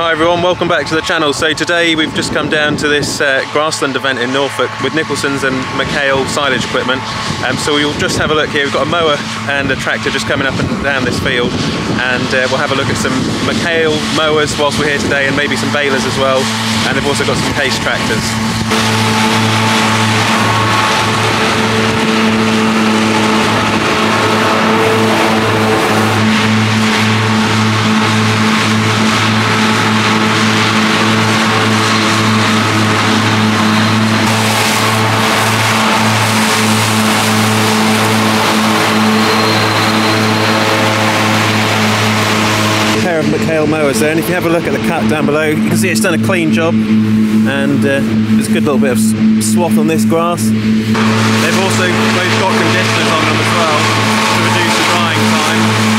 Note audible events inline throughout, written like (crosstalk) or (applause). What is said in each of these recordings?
Hi everyone, welcome back to the channel. So today we've just come down to this uh, grassland event in Norfolk with Nicholson's and McHale silage equipment. Um, so we'll just have a look here. We've got a mower and a tractor just coming up and down this field and uh, we'll have a look at some McHale mowers whilst we're here today and maybe some balers as well. And they've also got some case tractors. pair of There. And if you have a look at the cut down below you can see it's done a clean job. And uh, there's a good little bit of swath on this grass. They've also both got conditioners on them as well to reduce the drying time.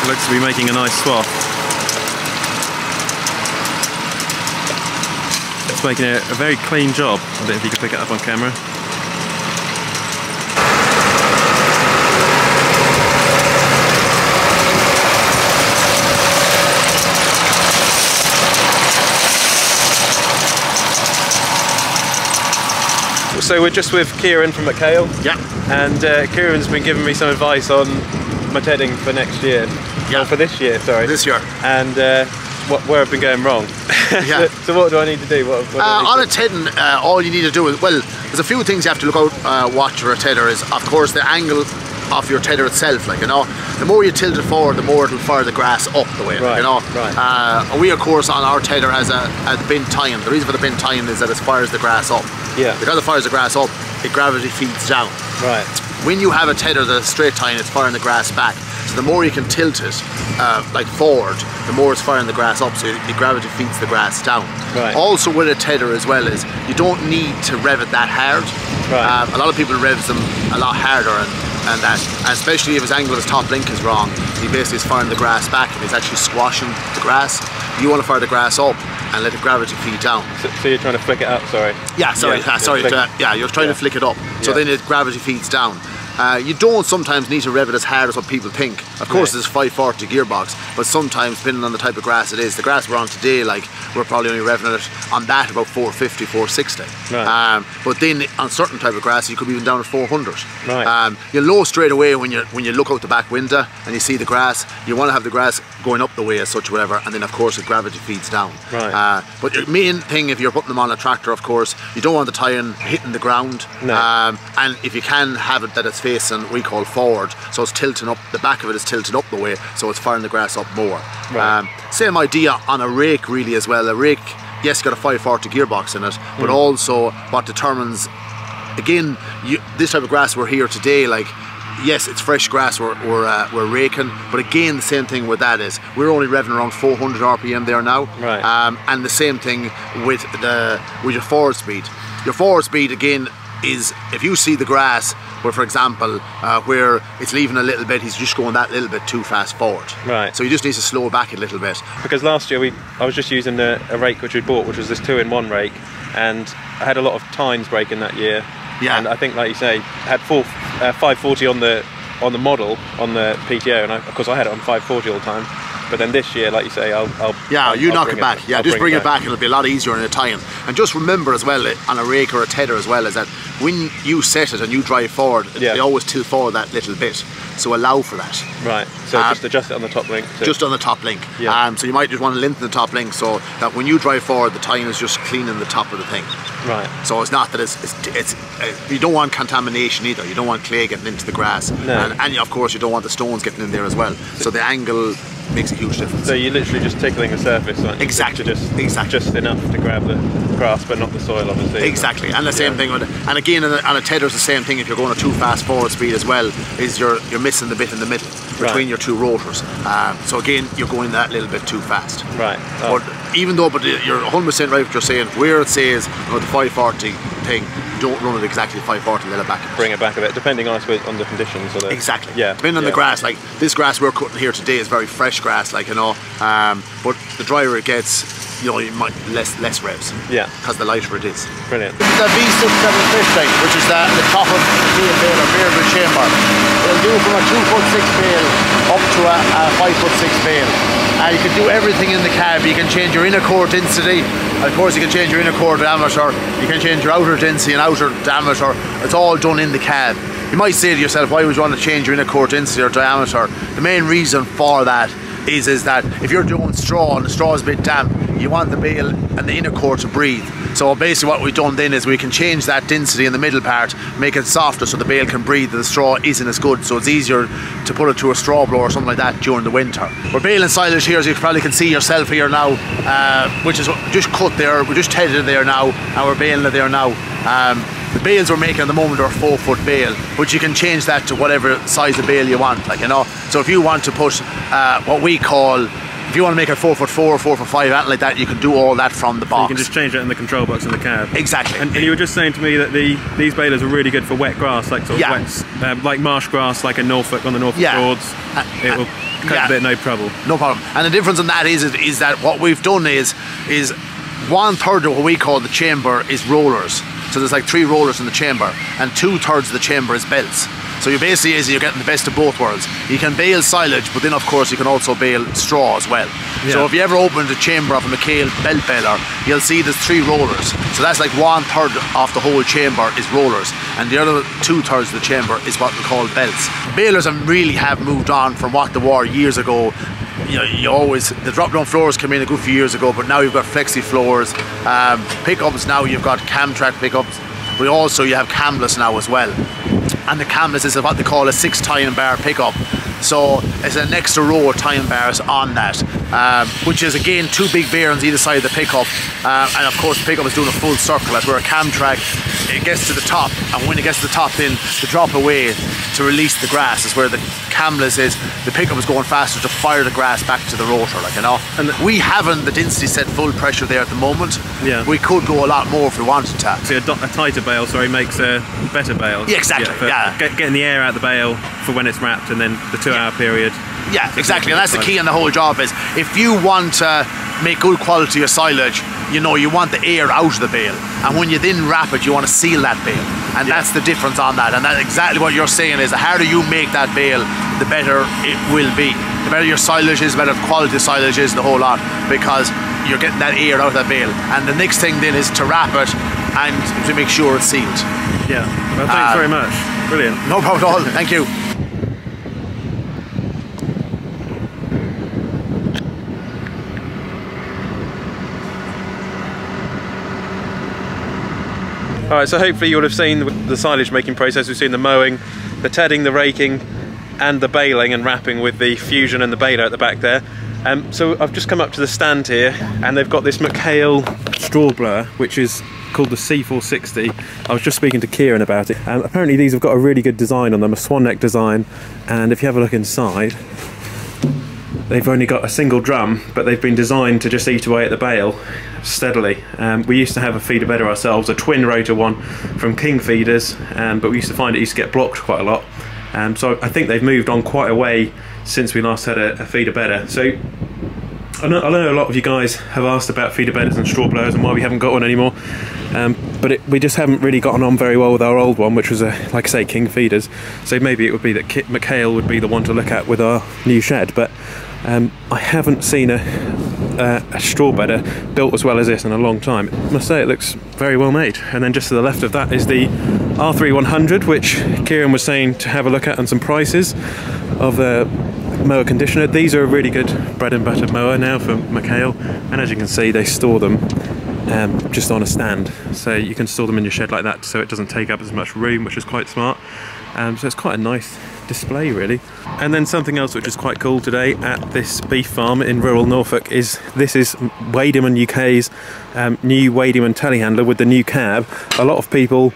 It looks to be making a nice swath. It's making a, a very clean job. I don't know if you can pick it up on camera. So we're just with Kieran from McHale. Yeah. And uh, Kieran's been giving me some advice on my tedding for next year. Yeah. Or for this year, sorry. This year. And uh, what, where I've been going wrong. (laughs) Yeah. so, (laughs) so what do I need to do? What, what do Uh, need on to- a tedding, uh, all you need to do is, well, there's a few things you have to look out, uh, watch for a tedder is, of course, the angle of your tedder itself. Like, you know, the more you tilt it forward, the more it'll fire the grass up the way. Right, You know, right. Uh, we, of course, on our tedder has a, a bent tine. The reason for the bent tine is that it fires the grass up. Yeah. Because it fires the grass up, it gravity feeds down. Right. when you have a tedder that's straight tine, it's firing the grass back. So the more you can tilt it, uh, like forward, the more it's firing the grass up. So the gravity feeds the grass down. Right. Also with a tedder as well is you don't need to rev it that hard. Right. Um, a lot of people revs them a lot harder and, and that, and especially if his angle of his top link is wrong, he basically is firing the grass back and he's actually squashing the grass. You want to fire the grass up and let the gravity feed down. So, so you're trying to flick it up, sorry. Yeah, sorry, Yeah, uh, sorry. uh, yeah, you're trying yeah. to flick it up, so then the gravity feeds down. Uh, you don't sometimes need to rev it as hard as what people think. Of course, Right. it's 540 gearbox, but sometimes, depending on the type of grass it is, the grass we're on today, like we're probably only revving it on that about 450, 460. Right. Um, but then on certain type of grass, you could be even down at 400. Right. Um, you know straight away when you when you look out the back window and you see the grass. You want to have the grass going up the way as such, whatever, and then of course the gravity feeds down. Right. Uh, but your main thing, if you're putting them on a tractor, of course, you don't want the tine hitting the ground. No. Um, and if you can have it that it's facing, we call forward, so it's tilting up. The back of it is tilted up the way, so it's firing the grass up more. Right. Um, same idea on a rake, really, as well. A rake, yes, got a 540 gearbox in it, but also what determines again, you, this type of grass we're here today, like, yes, it's fresh grass we're, we're, uh, we're raking, but again, the same thing with that is we're only revving around 400 RPM there now. Right. Um, and the same thing with the with your forward speed. Your forward speed, again, is if you see the grass where, for example, uh, where it's leaving a little bit, he's just going that little bit too fast forward. Right. So he just needs to slow back a little bit. Because last year we, I was just using a, a rake which we bought, which was this two-in-one rake, and I had a lot of tines breaking that year. Yeah. And I think, like you say, had four, uh, 540 on the on the model on the PTO, and I, of course I had it on 540 all the time. But then this year, like you say, I'll, I'll Yeah, I'll- you I'll knock it back. Yeah, I'll just bring, it back. It'll be a lot easier in a tie-in. And just remember as well, on a rake or a tedder as well, is that when you set it and you drive forward, Yeah. they always tilt forward that little bit. So allow for that. Right. So Uh, just adjust it on the top link. To, Just on the top link. Yeah. Um, so you might just want to lengthen the top link so that when you drive forward, the tine is just cleaning the top of the thing. right. So it's not that it's, it's, it's uh, you don't want contamination either. You don't want clay getting into the grass, No. and, and of course you don't want the stones getting in there as well. So the angle makes a huge difference. So you're literally just tickling the surface, aren't you? Exactly, Just, exactly. just enough to grab the grass, but not the soil, obviously. Exactly, and the same Yeah. thing with, and again, on a, on tedder's the same thing. If you're going at too fast forward speed as well, is you're you're missing the bit in the middle between Right. your two rotors. Um, so again, you're going that little bit too fast. Right. Oh, But even though, but you're 100% right what you're saying. Where it says about the 540 thing, don't run it exactly 540. Let it back. bring it back a bit, depending, on, I suppose, on the conditions. Or the, Exactly. Yeah. Depending on the grass, like this grass we're cutting here today is very fresh grass, like you know. Um, but the drier it gets, you know, you might less less revs. Yeah. Because the lighter it is. Brilliant. This is a V675, which is the, the top of the tail bale or bearded chamber. It'll do from a 2 foot 6 bale up to a, a 5 foot 6 bale. Uh, you can do everything in the cab. You can change your inner core density. Of course, you can change your inner core diameter. You can change your outer density and outer diameter. It's all done in the cab. You might say to yourself, why would you want to change your inner core density or diameter? The main reason for that is, is that if you're doing straw and the straw is a bit damp, you want the bale and the inner core to breathe. So basically what we've done then is we can change that density in the middle part, make it softer so the bale can breathe the straw isn't as good. So it's easier to put it to a straw blower or something like that during the winter. We're baling silage here as you probably can see yourself here now, uh, which is just cut there, we're just headed there now and we're baling it there now. Um, the bales we're making at the moment are four foot bale, but you can change that to whatever size of bale you want, like you know. So if you want to put uh, what we call, if you want to make it four foot four or four foot five, anything like that, you can do all that from the box. You can just change it in the control box in the cab. exactly. And, and you were just saying to me that the these balers are really good for wet grass, like sort of Yeah. wet, um, like marsh grass, like in Norfolk on the Norfolk Yeah. Broads. Uh, it uh, will cut yeah. a bit no trouble. No problem. And the difference on that is is that what we've done is is one third of what we call the chamber is rollers. So there's like three rollers in the chamber, and two thirds of the chamber is belts. So you basically is you're getting the best of both worlds. You can bale silage, but then of course you can also bale straw as well. So if you ever open the chamber of a McHale belt baler, you'll see there's three rollers. So that's like one third of the whole chamber is rollers, and the other two thirds of the chamber is what we call belts. Balers have really have moved on from what they were years ago you know, you always the drop down floors came in a good few years ago, but now you've got flexi floors, um, pickups. Now you've got cam track pickups, but also you have camless now as well. And the camless is what they call a six tie bar pickup. So it's an extra row of tie bars on that, um, which is again two big bearings either side of the pickup. Uh, and of course, the pickup is doing a full circle. That's where a cam track it gets to the top, and when it gets to the top, then the drop away to release the grass is where the camless is. The pickup is going faster to fire the grass back to the rotor, like you know. And we haven't the density set full pressure there at the moment. Yeah. We could go a lot more if we wanted to. So a, a tighter bale, sorry, makes a better bale. Yeah, exactly, for yeah. Get, getting the air out the bale for when it's wrapped, and then the two-hour period. Yeah, exactly. And that's the key in the whole job is if you want to make good quality of silage, you know, you want the air out of the bale. And when you then wrap it, you want to seal that bale. And Yeah. that's the difference on that. And that's exactly what you're saying is the harder you make that bale, the better it will be. The better your silage is, the better quality of silage is, the whole lot. Because you're getting that air out of that bale. And the next thing then is to wrap it and to make sure it's sealed. Yeah. Well, thanks Uh, very much. Brilliant. No problem at all. Thank you. All right, so hopefully you'll have seen the- silage making process. We've seen the mowing, the tedding, the raking, and the baling and wrapping with the fusion and the baler at the back there. Um, so I've just come up to the stand here, and they've got this McHale straw blower, which is called the C460. I was just speaking to Kieran about it. Um, apparently these have got a really good design on them, a swan neck design, and if you have a look inside, They've only got a single drum, but they've been designed to just eat away at the bale steadily. Um, we used to have a feeder bedder ourselves, a twin rotor one from King Feeders, um, but we used to find it used to get blocked quite a lot. Um, so I think they've moved on quite a way since we last had a, a feeder bedder. So I know, I know a lot of you guys have asked about feeder bedders and straw blowers and why we haven't got one anymore. Um, but it, we just haven't really gotten on very well with our old one, which was a, like I say, King Feeders. So maybe it would be that Kit McHale would be the one to look at with our new shed. But um, I haven't seen a, a, straw bedder built as well as this in a long time. I must say it looks very well made. And then just to the left of that is the R3100, which Kieran was saying to have a look at and some prices of the mower conditioner. These are a really good bread and butter mower now for McHale, and as you can see, they store them um, just on a stand, so you can store them in your shed like that, so it doesn't take up as much room, which is quite smart. Um, so it's quite a nice display really. And then something else which is quite cool today at this beef farm in rural Norfolk is this is Weidemann UK's um, new Weidemann telehandler with the new cab. A lot of people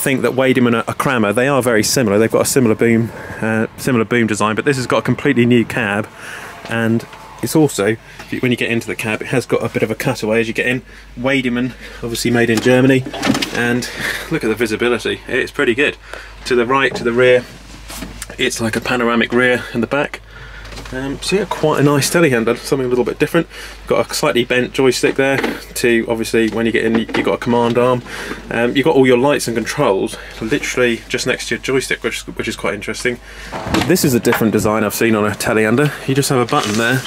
think that Weidemann are, a Kramer. They are very similar. They've got a similar boom, uh, similar boom design, but this has got a completely new cab, and it's also when you get into the cab, it has got a bit of a cutaway as you get in. Weidemann, obviously made in Germany, and look at the visibility. It's pretty good. To the right, to the rear, it's like a panoramic rear in the back. Um, so yeah, quite a nice telehandler, something a little bit different. Got a slightly bent joystick there to obviously when you get in, you've got a command arm. Um, you've got all your lights and controls literally just next to your joystick, which, which is quite interesting. This is a different design I've seen on a telehandler. You just have a button there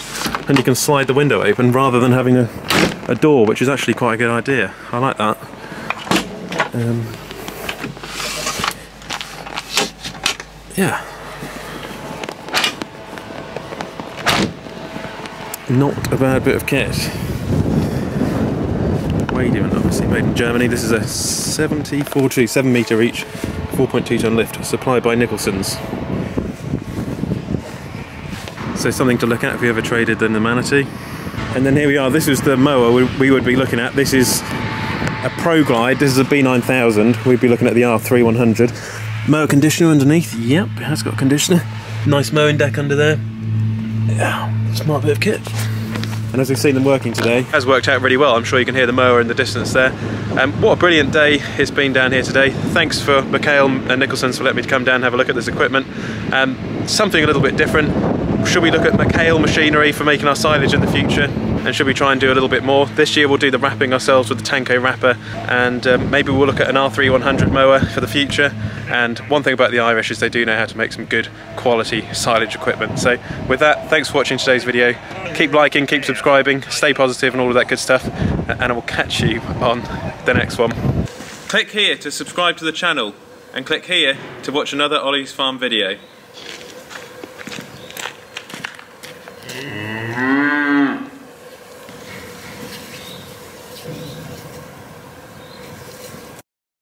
and you can slide the window open rather than having a, a door, which is actually quite a good idea. I like that. Um, yeah. Not a bad bit of kit. Weidemann, obviously made in Germany. This is a 7042, 7 metre each, 4.2 tonne lift, supplied by Nicholson's. So something to look at if you ever traded the Manitou. And then here we are, this is the mower we would be looking at. This is a Pro Glide, this is a B9000, we'd be looking at the R3100. Mower conditioner underneath, yep, it has got a conditioner. Nice mowing deck under there. Yeah, smart bit of kit. And as we've seen them working today, has worked out really well. I'm sure you can hear the mower in the distance there. Um, what a brilliant day it's been down here today. Thanks for McHale and Nicholson's for letting me come down and have a look at this equipment. Um, something a little bit different. Should we look at McHale machinery for making our silage in the future? And should we try and do a little bit more? This year we'll do the wrapping ourselves with the Tanco wrapper and um, maybe we'll look at an R3100 mower for the future and one thing about the Irish is they do know how to make some good quality silage equipment. So with that, thanks for watching today's video. Keep liking, keep subscribing, stay positive and all of that good stuff and I will catch you on the next one. Click here to subscribe to the channel and click here to watch another Olly's Farm video.